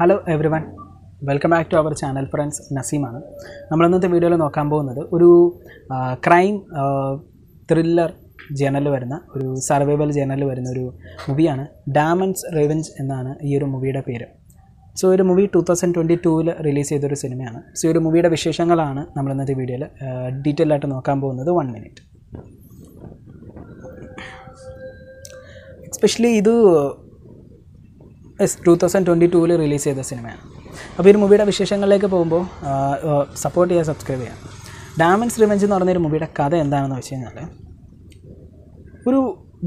Hello every one welcome back to our channel friends നസീമാണ് നമ്മൾ ഇന്നത്തെ വീഡിയോയിൽ നോക്കാൻ പോകുന്നത് ഒരു ക്രൈം ത്രില്ലർ ജേണലിൽ വരുന്ന ഒരു സർവൈവൽ ജേണലിൽ വരുന്ന ഒരു മൂവിയാണ് ഡാമൻസ് റിവെഞ്ച് എന്നാണ് ഈ ഒരു മൂവിയുടെ പേര്. സോ ഒരു മൂവി ടു തൗസൻഡ് ട്വന്റി ടൂവിൽ റിലീസ് ചെയ്തൊരു സിനിമയാണ് സോ ഈ ഒരു മൂവിയുടെ വിശേഷങ്ങളാണ് നമ്മൾ ഇന്നത്തെ വീഡിയോയിൽ ഡീറ്റെയിൽ ആയിട്ട് നോക്കാൻ പോകുന്നത് വൺ മിനിറ്റ് എസ്പെഷ്യലി ഇത് എസ് ടു തൗസൻഡ് ട്വന്റി ടൂവിൽ റിലീസ് ചെയ്ത സിനിമയാണ്. അപ്പോൾ ഈ മൂവിയുടെ വിശേഷങ്ങളിലേക്ക് പോകുമ്പോൾ സപ്പോർട്ട് ചെയ്യുക സബ്സ്ക്രൈബ് ചെയ്യാം. ഡാമൻസ് റിവെഞ്ച് എന്ന് പറഞ്ഞൊരു മൂവിയുടെ കഥ എന്താണെന്ന് വെച്ച് കഴിഞ്ഞാൽ ഒരു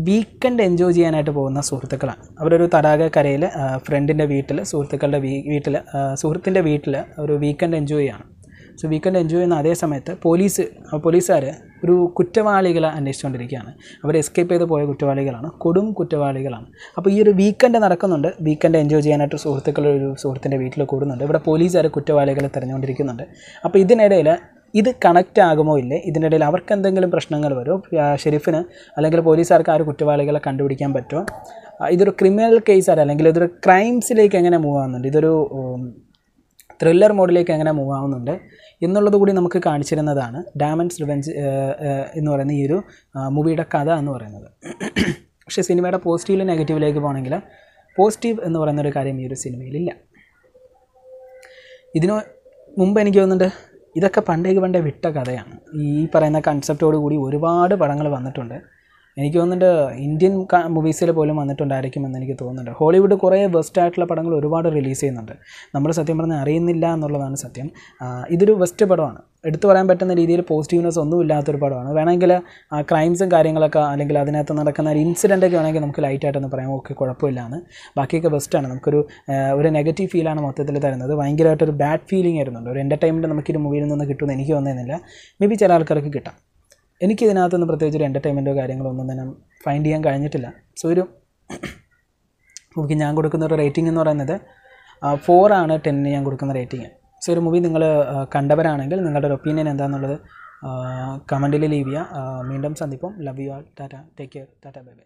വീക്കെൻഡ് എൻജോയ് ചെയ്യാനായിട്ട് പോകുന്ന സുഹൃത്തുക്കളാണ്. അവരൊരു തടാകക്കരയിൽ ഫ്രണ്ടിന്റെ വീട്ടിൽ സുഹൃത്തുക്കളുടെ വീ വീട്ടിൽ സുഹൃത്തിന്റെ വീട്ടിൽ ഒരു വീക്കെൻഡ് എൻജോയ് ചെയ്യാണ്. സോ വീക്കെൻഡ് എൻജോയ് ചെയ്യുന്ന അതേ സമയത്ത് പോലീസ് പോലീസുകാർ ഒരു കുറ്റവാളികളെ അന്വേഷിച്ചുകൊണ്ടിരിക്കുകയാണ്. അവർ എസ്കേപ്പ് ചെയ്ത് പോയ കുറ്റവാളികളാണ്. കൊടും കുറ്റവാളികളാണ്. അപ്പോൾ ഈ ഒരു വീക്കെൻഡ് നടക്കുന്നുണ്ട്. വീക്കെൻഡ് എൻജോയ് ചെയ്യാനായിട്ട് സുഹൃത്തുക്കൾ ഒരു സുഹൃത്തിന്റെ വീട്ടിൽ കൂടുന്നുണ്ട്. ഇവിടെ പോലീസുകാർ കുറ്റവാളികളെ തിരഞ്ഞുകൊണ്ടിരിക്കുന്നുണ്ട്. അപ്പോൾ ഇതിനിടയിൽ ഇത് കണക്റ്റ് ആകുമോ ഇല്ലേ? ഇതിനിടയിൽ അവർക്ക് എന്തെങ്കിലും പ്രശ്നങ്ങൾ വരുമോ? ഷെരീഫിന് അല്ലെങ്കിൽ പോലീസുകാർക്ക് ആ ഒരു കുറ്റവാളികളെ കണ്ടുപിടിക്കാൻ പറ്റുമോ? ഇതൊരു ക്രിമിനൽ കേസാണ് അല്ലെങ്കിൽ ഇതൊരു ക്രൈംസിലേക്ക് എങ്ങനെ മൂവ് ആവുന്നുണ്ട്? ഇതൊരു ത്രില്ലർ മോഡിലേക്ക് എങ്ങനെ മൂവ് ആവുന്നുണ്ട്. എന്നുള്ളത് കൂടി നമുക്ക് കാണിച്ചിരുന്നതാണ്. ഡാമൻസ് റിവെഞ്ച് എന്ന് പറയുന്ന ഈ ഒരു മൂവിയുടെ കഥ എന്ന് പറയുന്നത്. പക്ഷേ സിനിമയുടെ പോസിറ്റീവിലും നെഗറ്റീവിലേക്ക് പോകണമെങ്കിൽ പോസിറ്റീവ് എന്ന് പറയുന്ന ഒരു കാര്യം ഈ ഒരു സിനിമയിലില്ല ഇതിന് മുമ്പ് എനിക്ക് തോന്നുന്നുണ്ട് ഇതൊക്കെ പണ്ടേക്ക് പണ്ടേ വിട്ട കഥയാണ്. ഈ പറയുന്ന കൺസെപ്റ്റോട് കൂടി ഒരുപാട് പടങ്ങൾ വന്നിട്ടുണ്ട്. എനിക്ക് തോന്നുന്നുണ്ട് ഇന്ത്യൻ മൂവീസിൽ പോലും വന്നിട്ടുണ്ടായിരിക്കും എന്ന് എനിക്ക് തോന്നുന്നുണ്ട്. ഹോളിവുഡ് കുറേ വെസ്റ്റ് ആയിട്ടുള്ള പടങ്ങൾ ഒരുപാട് റിലീസ് ചെയ്യുന്നുണ്ട്. നമ്മൾ സത്യം പറഞ്ഞാൽ അറിയുന്നില്ല എന്നുള്ളതാണ് സത്യം. ഇതൊരു വെസ്റ്റ് പടമാണ്. എടുത്തു പറയാൻ പറ്റുന്ന രീതിയിൽ പോസിറ്റീവ്നെസ് ഒന്നും ഇല്ലാത്തൊരു പടമാണ്. വേണമെങ്കിൽ ക്രൈംസും കാര്യങ്ങളൊക്കെ അല്ലെങ്കിൽ അതിനകത്ത് നടക്കുന്ന ഒരു ഇൻസിഡന്റൊക്കെ വേണമെങ്കിൽ നമുക്ക് ലൈറ്റായിട്ടൊന്ന് പറയാം. ഓക്കെ കുഴപ്പമില്ലാന്ന്. ബാക്കിയൊക്കെ ബെസ്റ്റാണ് നമുക്കൊരു ഒരു നെഗറ്റീവ് ഫീലാണ് മൊത്തത്തിൽ തരുന്നത്. ഭയങ്കരമായിട്ടൊരു ബാഡ് ഫീലിംഗ് ആയിരുന്നുണ്ട്. ഒരു എന്റർടൈൻമെന്റ് നമുക്കൊരു മൂവിയിൽ നിന്ന് കിട്ടുമെന്ന് എനിക്ക് തോന്നുന്നില്ല. മേ ബി ചില ആൾക്കാർക്ക് കിട്ടാം. എനിക്ക് ഇതിനകത്തൊന്നും പ്രത്യേകിച്ച് ഒരു എന്റർടൈൻമെന്റോ കാര്യങ്ങളോ ഒന്നും തന്നെ ഫൈൻഡ് ചെയ്യാൻ കഴിഞ്ഞിട്ടില്ല. സോ ഒരു മൂവിക്ക് ഞാൻ കൊടുക്കുന്ന ഒരു റേറ്റിംഗ് എന്ന് പറയുന്നത് ഫോറാണ് ടെന്നിന് ഞാൻ കൊടുക്കുന്ന റേറ്റിംഗ് സോ ഒരു മൂവി നിങ്ങൾ കണ്ടവരാണെങ്കിൽ നിങ്ങളുടെ ഒരു ഒപ്പീനിയൻ എന്താണെന്നുള്ളത് കമന്റിൽ ലീവ് ചെയ്യുക. വീണ്ടും സന്ദിപ്പം love you all tata take care tata bye bye